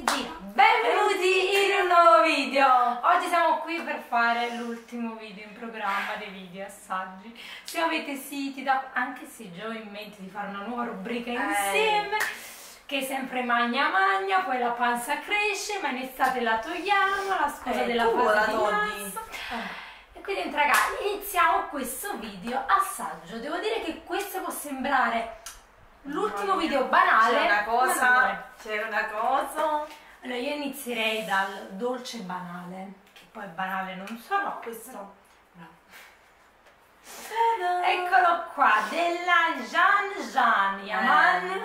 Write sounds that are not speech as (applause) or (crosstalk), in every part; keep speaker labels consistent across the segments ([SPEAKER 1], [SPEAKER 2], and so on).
[SPEAKER 1] gira, benvenuti in un nuovo video! Oggi siamo qui per fare l'ultimo video in programma dei video assaggi. Se avete siti, da... anche se già ho in mente di fare una nuova rubrica
[SPEAKER 2] Eh.
[SPEAKER 1] insieme, che è sempre magna magna, poi la panza cresce, ma in estate la togliamo, la scusa
[SPEAKER 2] Eh,
[SPEAKER 1] della fase di massa. E quindi raga, iniziamo questo video assaggio. Devo dire che questo può sembrare l'ultimo video banale.
[SPEAKER 2] C'è una cosa, c'è una cosa.
[SPEAKER 1] Allora io inizierei dal dolce banale, che poi banale non sarà questo. Bravo. Eccolo qua, della Jean Jean Yaman.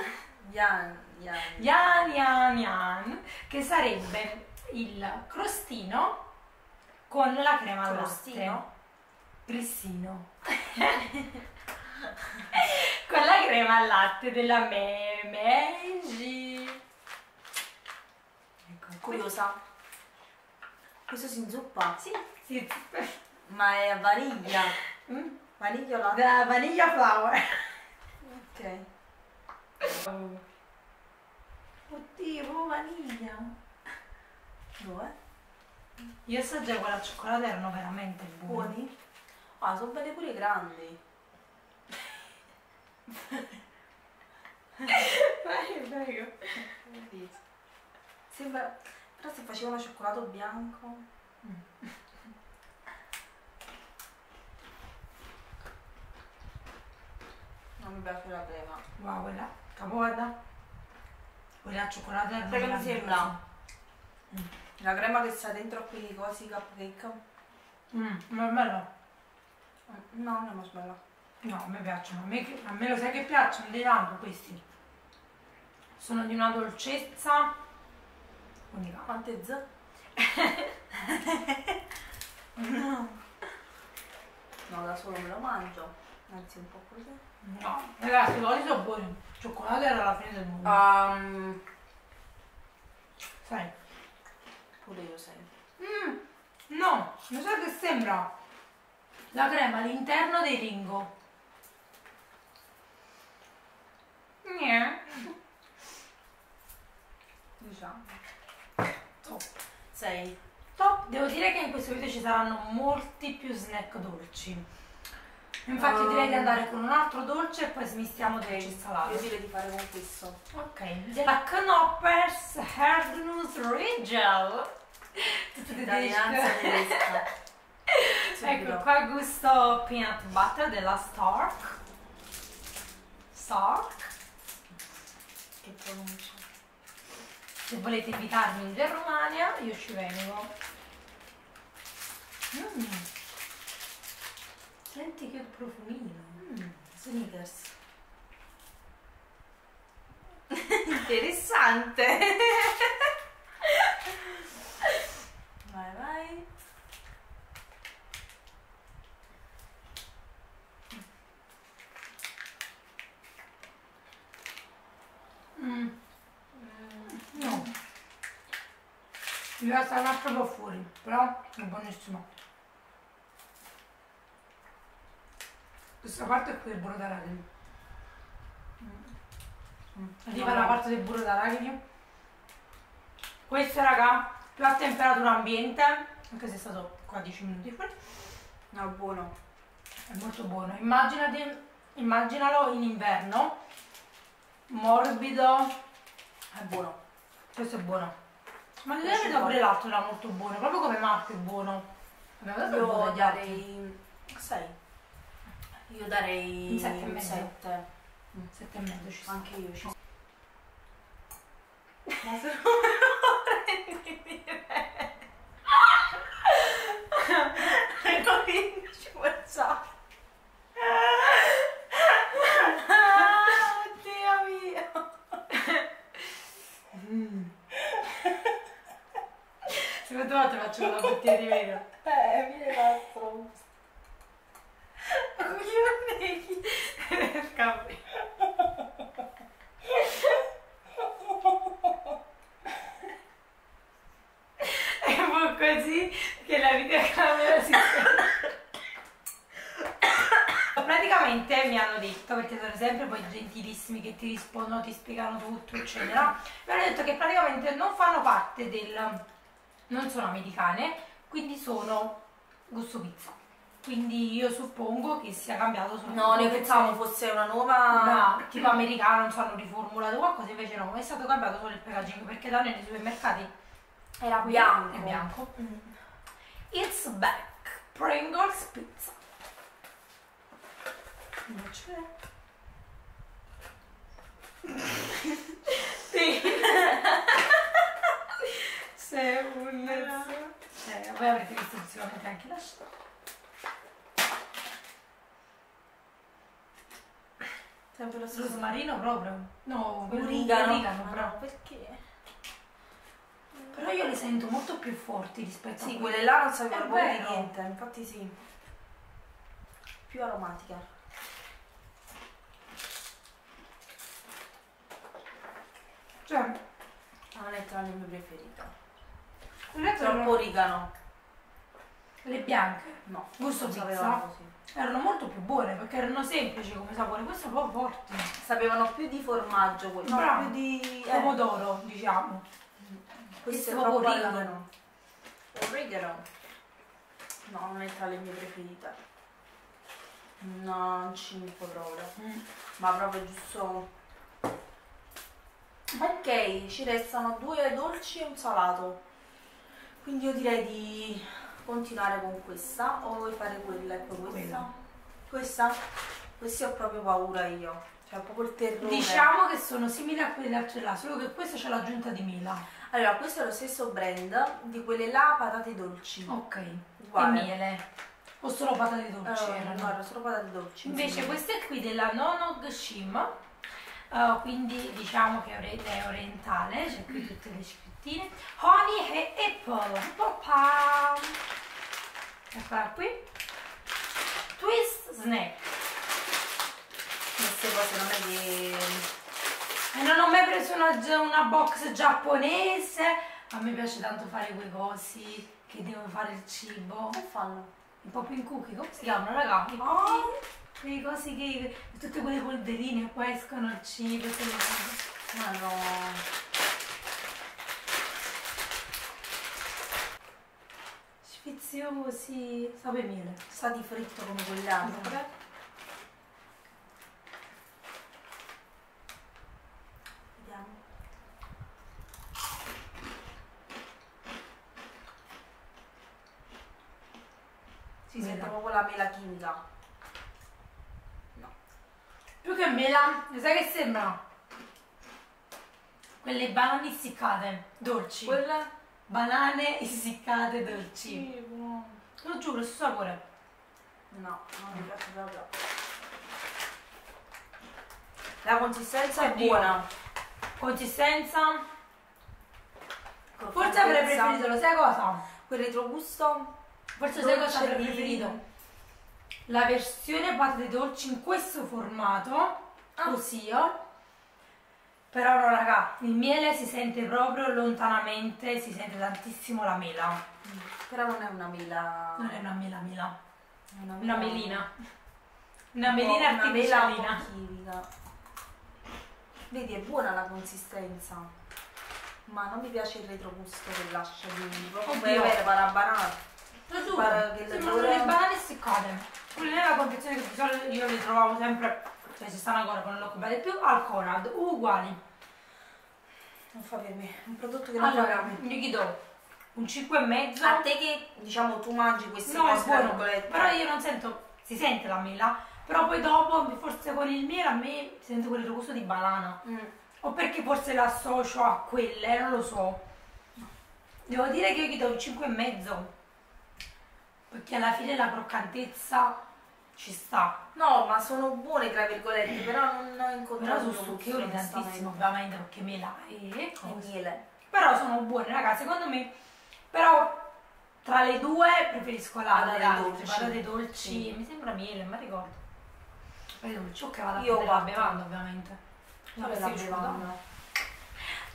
[SPEAKER 2] Yan, yan.
[SPEAKER 1] Yan Yan Yan, che sarebbe il crostino con la crema al latte.
[SPEAKER 2] Crostino? (laughs) (laughs)
[SPEAKER 1] Con la crema al latte della Me- Meiji. Ecco,
[SPEAKER 2] Curiosa. Questo si inzuppa?
[SPEAKER 1] Sì, sì.
[SPEAKER 2] Ma è a vaniglia.
[SPEAKER 1] Mm.
[SPEAKER 2] Vaniglia latte?
[SPEAKER 1] Da vaniglia flower.
[SPEAKER 2] Ok.
[SPEAKER 1] Oddio, vaniglia.
[SPEAKER 2] Due?
[SPEAKER 1] Io assaggiai quella cioccolata, erano veramente buoni.
[SPEAKER 2] Buoni? Ah, sono belle pure grandi.
[SPEAKER 1] Vai, prego.
[SPEAKER 2] Sembra... Però se facevano cioccolato bianco... Non mi piace la crema.
[SPEAKER 1] Wow, quella. Quella al cioccolato era
[SPEAKER 2] Sai che mi
[SPEAKER 1] meravigliosa.
[SPEAKER 2] sembra? La crema che sta dentro a quei cosi cupcake.
[SPEAKER 1] Mm, ma è bello.
[SPEAKER 2] No, non è molto bella.
[SPEAKER 1] No, a me piacciono. A me, a me lo sai che piacciono di tanto questi. Sono di una dolcezza unica.
[SPEAKER 2] Quante z?
[SPEAKER 1] No. (laughs)
[SPEAKER 2] No, da solo me lo mangio. Anzi, un po' così.
[SPEAKER 1] No, ragazzi, quelli sono buoni. Il cioccolato era la fine del mondo.
[SPEAKER 2] Um,
[SPEAKER 1] Sai.
[SPEAKER 2] pure io sai.
[SPEAKER 1] Mm, no, mi sa che sembra la crema all'interno dei Ringo.
[SPEAKER 2] Diciamo.
[SPEAKER 1] Top.
[SPEAKER 2] Sei.
[SPEAKER 1] Top. Devo dire che in questo video ci saranno molti più snack dolci. Infatti
[SPEAKER 2] Um.
[SPEAKER 1] direi di andare con un altro dolce e poi smistiamo dolce e
[SPEAKER 2] Io direi di fare con questo.
[SPEAKER 1] Ok, della Knoppers Herdnuss Rigel. Tutte
[SPEAKER 2] Italianza
[SPEAKER 1] tedesche. (laughs) Ecco qua gusto peanut butter della Stark. Stark.
[SPEAKER 2] Che pronuncia.
[SPEAKER 1] Se volete invitarmi in Germania, io ci vengo. Mm. Senti che profumino.
[SPEAKER 2] Mm, Snickers. (laughs) Interessante. (laughs) vai, vai.
[SPEAKER 1] Mm. No. Un altro po' fuori, però è buonissimo. Questa parte è qui del burro d'arachidi. Arriva la parte del burro d'arachidi. Questo raga, più a temperatura ambiente, anche se è stato qua 10 minuti fuori,
[SPEAKER 2] No, buono.
[SPEAKER 1] è molto buono. Immaginati, immaginalo in inverno, morbido,
[SPEAKER 2] È buono.
[SPEAKER 1] questo è buono. Ma di
[SPEAKER 2] Piace
[SPEAKER 1] solito pure l'altro era molto buono, proprio come marchio è buono. Abbiamo dato
[SPEAKER 2] Io
[SPEAKER 1] altri.
[SPEAKER 2] darei... Sai? Io darei...
[SPEAKER 1] Un sette e mezzo.
[SPEAKER 2] sette.
[SPEAKER 1] Sette e mezzo ci sta.
[SPEAKER 2] Anche io ci
[SPEAKER 1] Ma (laughs) se
[SPEAKER 2] non riesci a pensare. Oddio mio.
[SPEAKER 1] Secondo volte faccio una bottiglia di vino. (laughs)
[SPEAKER 2] Eh, mi stronzo.
[SPEAKER 1] Coglione. Scappi. (laughs) È un po' così che la videocamera si praticamente mi hanno detto, perché sono sempre poi gentilissimi che ti rispondono, ti spiegano tutto, eccetera, mi hanno detto che praticamente non fanno parte del... non sono americane, quindi sono gusto pizza. Quindi io suppongo che sia cambiato solo
[SPEAKER 2] No, ne
[SPEAKER 1] perché-
[SPEAKER 2] pensavo fosse una nuova...
[SPEAKER 1] No, tipo americano, non so, hanno riformulato qualcosa, invece no, è stato cambiato solo il packaging perché da noi nei supermercati
[SPEAKER 2] Era bianco.
[SPEAKER 1] bianco.
[SPEAKER 2] Mm.
[SPEAKER 1] It's back, Pringles pizza. Non c'è. (laughs) Sì. Sei un... Eh, voi avrete visto sicuramente anche la storia.
[SPEAKER 2] Sempre lo stesso.
[SPEAKER 1] Rosmarino proprio. No,
[SPEAKER 2] Origano.
[SPEAKER 1] origano
[SPEAKER 2] Ma
[SPEAKER 1] però.
[SPEAKER 2] no, perché?
[SPEAKER 1] Però io le sento molto più forti rispetto a
[SPEAKER 2] Sì,
[SPEAKER 1] quelle.
[SPEAKER 2] quelle là non sapevano
[SPEAKER 1] È
[SPEAKER 2] proprio niente, infatti sì. Più aromatica.
[SPEAKER 1] Cioè,
[SPEAKER 2] Non è tra le mie preferite.
[SPEAKER 1] quelle
[SPEAKER 2] Troppo origano.
[SPEAKER 1] Le bianche.
[SPEAKER 2] No.
[SPEAKER 1] Gusto pizza. Erano molto più buone perché erano semplici come sapore, queste sono proprio forti.
[SPEAKER 2] Sapevano più di formaggio quelli. No,
[SPEAKER 1] Bravo.
[SPEAKER 2] più di... eh,
[SPEAKER 1] Pomodoro, diciamo.
[SPEAKER 2] Questo troppo
[SPEAKER 1] origano.
[SPEAKER 2] No, non è tra le mie preferite. No, non ci metto proprio. Ma proprio giusto... Ok, ci restano due dolci e un salato. Quindi io direi di continuare con questa o vuoi fare quella e poi questa? Questa? Questi ho proprio paura io. Cioè, proprio il terrore.
[SPEAKER 1] Diciamo che sono simili a quelle altre là, solo che questa c'è l'aggiunta di mela.
[SPEAKER 2] Allora, questo è lo stesso brand di quelle là patate dolci.
[SPEAKER 1] Ok.
[SPEAKER 2] Uguale.
[SPEAKER 1] E miele. O solo patate dolci
[SPEAKER 2] Eh,
[SPEAKER 1] erano.
[SPEAKER 2] guarda, solo patate dolci.
[SPEAKER 1] Invece queste qui della Nonog Shim, eh, quindi diciamo che è orientale, c'è qui tutte le scrittine. Honey e Apple. Papà. Eccola qui. Twist Snack.
[SPEAKER 2] Queste cose non è che...
[SPEAKER 1] E non ho mai preso una, una box giapponese. A me piace tanto fare quei cosi che devo fare il cibo.
[SPEAKER 2] Che fanno?
[SPEAKER 1] I popping cookie, come si chiamano, raga? I popping- Quei cosi che. tutte quelle polverine poi escono il cibo.
[SPEAKER 2] Ma no...
[SPEAKER 1] Sfiziosi. Sape miele.
[SPEAKER 2] Sa di fritto come quelle altre. Vediamo. Si
[SPEAKER 1] Mela.
[SPEAKER 2] sente proprio la mela chimica. No.
[SPEAKER 1] Più che mela, sai che sembrano? Quelle banane essiccate, dolci.
[SPEAKER 2] Quelle?
[SPEAKER 1] Banane essiccate dolci.
[SPEAKER 2] Schifo.
[SPEAKER 1] Te lo giuro, il sapore.
[SPEAKER 2] No, non mi piace proprio. La consistenza è
[SPEAKER 1] Oddio.
[SPEAKER 2] buona.
[SPEAKER 1] Consistenza. Forse avrei preferito, lo sai cosa?
[SPEAKER 2] Quel retrogusto
[SPEAKER 1] Forse sai cosa avrei preferito? La versione patate dolci in questo formato,
[SPEAKER 2] Ah.
[SPEAKER 1] così. Però no, raga, il miele si sente proprio lontanamente, si sente tantissimo la mela.
[SPEAKER 2] Però non è una mela.
[SPEAKER 1] Non è una mela mela,
[SPEAKER 2] è una, mela-
[SPEAKER 1] melina. Una melina
[SPEAKER 2] una mela un po'
[SPEAKER 1] artificialina.
[SPEAKER 2] Vedi, è buona la consistenza. Ma non mi piace il retrogusto che lascia di proprio avere para banana.
[SPEAKER 1] Lo giuro, sembrano le banane essiccate. Quelle nella confezione che di solito io le trovavo sempre, cioè ci stanno ancora, non le ho comprate più, al Conad, uguali.
[SPEAKER 2] Non fa per me, un prodotto che non fa
[SPEAKER 1] Allora,
[SPEAKER 2] per me.
[SPEAKER 1] io gli do un 5,5.
[SPEAKER 2] A te che diciamo tu mangi queste
[SPEAKER 1] No,
[SPEAKER 2] cose
[SPEAKER 1] buono, però io non sento, si sente la mela, però poi dopo, forse con il miele, a me si sente quel gusto di banana.
[SPEAKER 2] Mm.
[SPEAKER 1] O perché forse l'associo a quelle, non lo so. Devo dire che io gli do un 5,5. Perché alla fine la croccantezza ci sta.
[SPEAKER 2] No, ma sono buone tra virgolette, però non ho incontrato
[SPEAKER 1] Però sono
[SPEAKER 2] gusto,
[SPEAKER 1] succhioni tantissimo, ovviamente, perché mela e
[SPEAKER 2] E
[SPEAKER 1] cose.
[SPEAKER 2] miele.
[SPEAKER 1] Però sono buone, ragazzi, secondo me. Però tra le due preferisco la
[SPEAKER 2] Patate dolci.
[SPEAKER 1] patate dolci.
[SPEAKER 2] Sì.
[SPEAKER 1] Mi sembra miele, mi ricordo. Patate dolci, ok, vado a
[SPEAKER 2] Io
[SPEAKER 1] la bevanda, ovviamente.
[SPEAKER 2] La
[SPEAKER 1] piaciuta?
[SPEAKER 2] bevanda?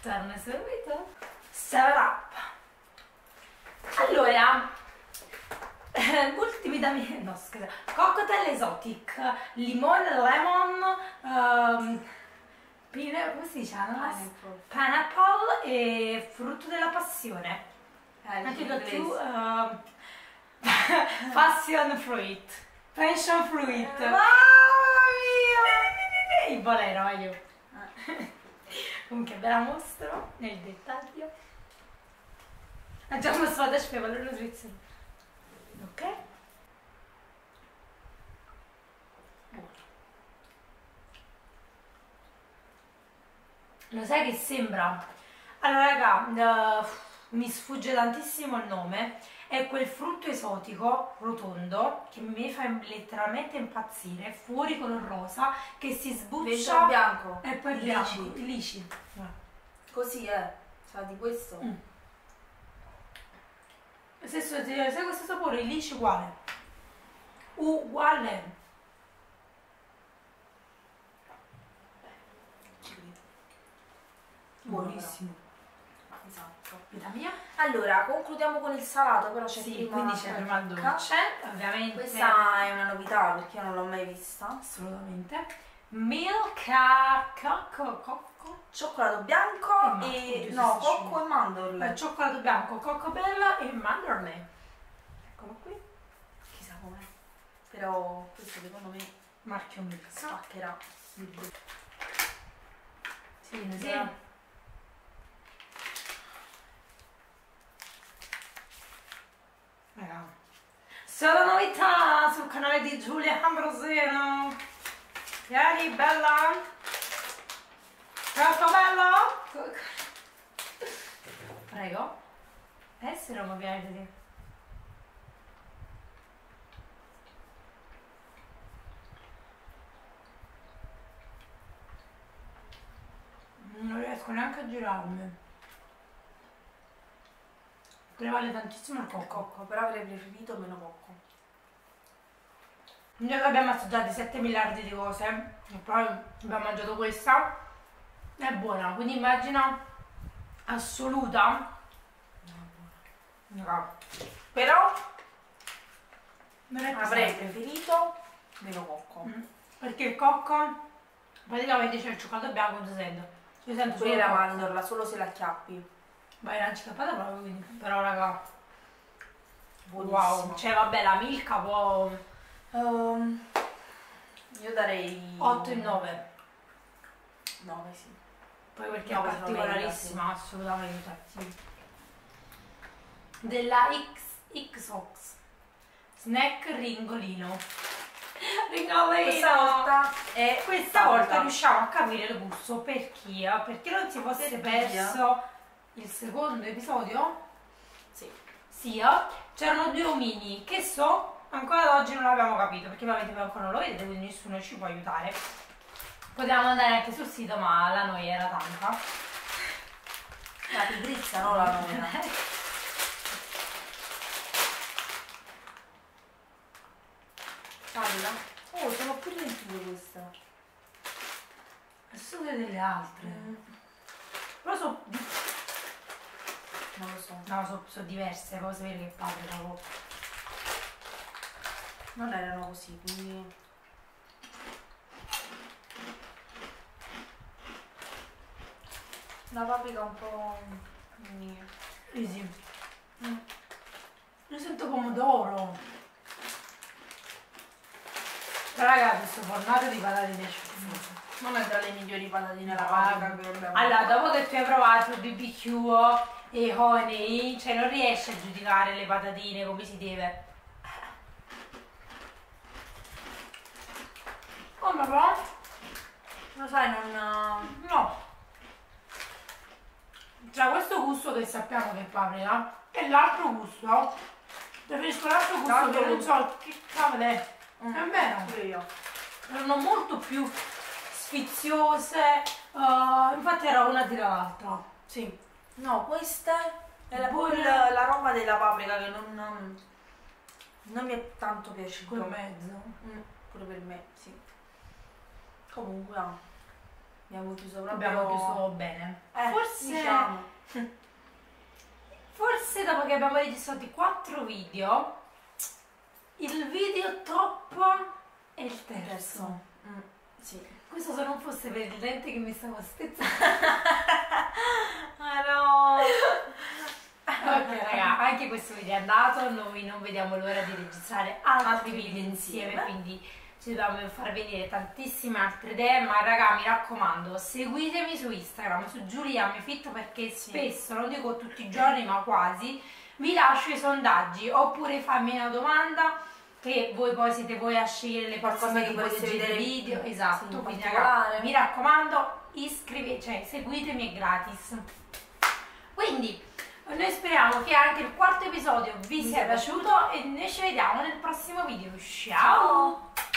[SPEAKER 1] Torna subito. Seven up. Allora, multivitamine, no scusa, cocktail exotic, limone, lemon, um, pine, come si dice? ananas?
[SPEAKER 2] Pineapple.
[SPEAKER 1] Pineapple e frutto della passione.
[SPEAKER 2] Eh,
[SPEAKER 1] Anche da tu, um, (laughs) passion fruit, passion fruit.
[SPEAKER 2] Mamma
[SPEAKER 1] Il bolero, io.
[SPEAKER 2] mia!
[SPEAKER 1] Comunque ve la mostro nel dettaglio. Facciamo sfada spiegare lo svizzero. Ok? Buono. Lo sai che sembra? Allora raga, eh, mi sfugge tantissimo il nome. È quel frutto esotico rotondo che mi fa letteralmente impazzire, fuori color rosa, che si sbuccia
[SPEAKER 2] bianco.
[SPEAKER 1] e poi
[SPEAKER 2] Lici.
[SPEAKER 1] bianco. Lici.
[SPEAKER 2] Così è. Sa di questo?
[SPEAKER 1] Mm. Stesso, sai questo sapore? Il liscio uguale. Uguale. Buonissimo.
[SPEAKER 2] Esatto.
[SPEAKER 1] Vita mia?
[SPEAKER 2] Allora, concludiamo con il salato, però c'è
[SPEAKER 1] Sì,
[SPEAKER 2] prima
[SPEAKER 1] quindi c'è prima il dolce, ovviamente.
[SPEAKER 2] Questa è una novità perché io non l'ho mai vista.
[SPEAKER 1] Assolutamente. Milka, cocco, cocco.
[SPEAKER 2] Cioccolato bianco
[SPEAKER 1] E
[SPEAKER 2] e, no, cocco e mandorle.
[SPEAKER 1] Cioccolato bianco, cocco bella e mandorle. Eccolo qui.
[SPEAKER 2] Chissà com'è. Però questo secondo me
[SPEAKER 1] Marchio Milka.
[SPEAKER 2] spaccherà.
[SPEAKER 1] Sì,
[SPEAKER 2] Sì.
[SPEAKER 1] sì. Raga. Solo novità sul canale di Giulia Ambrosino. Vieni, bella. Troppo bello. Prego. Essere vieni. Non riesco neanche a girarmi. Perché vale tantissimo il
[SPEAKER 2] Il
[SPEAKER 1] cocco.
[SPEAKER 2] cocco, però avrei preferito meno cocco.
[SPEAKER 1] Noi abbiamo assaggiato 7 miliardi di cose e poi abbiamo mangiato questa. È buona, quindi immagina assoluta. Raga,
[SPEAKER 2] Però
[SPEAKER 1] non è
[SPEAKER 2] avrei preferito meno cocco.
[SPEAKER 1] Mm. Perché il cocco praticamente c'è il cioccolato bianco sente. Si sente solo
[SPEAKER 2] Pure la mandorla, solo se la acchiappi.
[SPEAKER 1] Vai, non ci cappata proprio quindi. Però raga,
[SPEAKER 2] Buonissimo.
[SPEAKER 1] wow. Cioè vabbè la milka può
[SPEAKER 2] Ehm, io darei
[SPEAKER 1] 8 e 9.
[SPEAKER 2] 9, sì.
[SPEAKER 1] Poi perché
[SPEAKER 2] No,
[SPEAKER 1] è particolarissima, assolutamente. Sì. Della X, Xox. Snack ringolino. Ringolino!
[SPEAKER 2] Questa volta è
[SPEAKER 1] Questa volta riusciamo a capire il gusto per chi, eh, perché non si fosse
[SPEAKER 2] Per
[SPEAKER 1] perso il secondo episodio,
[SPEAKER 2] Sì.
[SPEAKER 1] sia c'erano due omini che so ancora ad oggi non l'abbiamo capito perché ovviamente ancora non lo vedete quindi nessuno ci può aiutare potevamo andare anche sul sito ma la noia era tanta
[SPEAKER 2] La pigrizia, no la noia. Parla. Oh, sono più lentine queste.
[SPEAKER 1] sono delle altre
[SPEAKER 2] Mm.
[SPEAKER 1] però so,
[SPEAKER 2] Non lo so.
[SPEAKER 1] no, so, so diverse cose vere che paprika proprio.
[SPEAKER 2] Non erano così, quindi... La paprika un po'...
[SPEAKER 1] sì.
[SPEAKER 2] Mm.
[SPEAKER 1] Io sento pomodoro. Però ragazzi, sto formato di patatine sciolte.
[SPEAKER 2] Non è tra le migliori patatine alla che abbiamo.
[SPEAKER 1] Allora, dopo che tu hai provato il BBQ e honey, cioè non riesci a giudicare le patatine come si deve. Oh, ma va?
[SPEAKER 2] Lo sai, non...
[SPEAKER 1] No. C'ha questo gusto che sappiamo che è paprika e l'altro gusto. Preferisco l'altro gusto
[SPEAKER 2] L'altro
[SPEAKER 1] che non so che cavolo è.
[SPEAKER 2] Mm.
[SPEAKER 1] È vero.
[SPEAKER 2] Pure io.
[SPEAKER 1] Erano molto più sfiziose. eh, infatti era una tira l'altra.
[SPEAKER 2] Sì. No, queste è la, pure la- l'aroma della paprika che non, non, non mi è tanto piaciuto.
[SPEAKER 1] Quel mezzo.
[SPEAKER 2] Mm, pure per me, sì. Comunque, ah, abbiamo chiuso proprio...
[SPEAKER 1] Abbiamo chiuso bene.
[SPEAKER 2] Eh,
[SPEAKER 1] forse,
[SPEAKER 2] diciamo.
[SPEAKER 1] forse dopo che abbiamo registrato i quattro video, il video top è il terzo.
[SPEAKER 2] Terzo. Mm, sì.
[SPEAKER 1] Questo se non fosse per il dente che mi stavo stezzando.
[SPEAKER 2] Ah no!
[SPEAKER 1] ok raga, anche questo video è andato, noi non vediamo l'ora di registrare altri,
[SPEAKER 2] Altri
[SPEAKER 1] video insieme,
[SPEAKER 2] insieme.
[SPEAKER 1] quindi ci dobbiamo far vedere tantissime altre idee, ma raga mi raccomando, seguitemi su Instagram, su Giulia Fit perché spesso, non dico tutti i giorni ma quasi, vi lascio i sondaggi oppure fammi una domanda che voi poi siete voi a scegliere le
[SPEAKER 2] Qualcosa
[SPEAKER 1] persone
[SPEAKER 2] che
[SPEAKER 1] volete
[SPEAKER 2] vedere
[SPEAKER 1] video,
[SPEAKER 2] sì,
[SPEAKER 1] esatto,
[SPEAKER 2] in
[SPEAKER 1] quindi raga, mi raccomando iscrivetevi, cioè seguitemi è gratis. Quindi noi speriamo che anche il quarto episodio vi sia piaciuto e noi ci vediamo nel prossimo video. Ciao.
[SPEAKER 2] Ciao.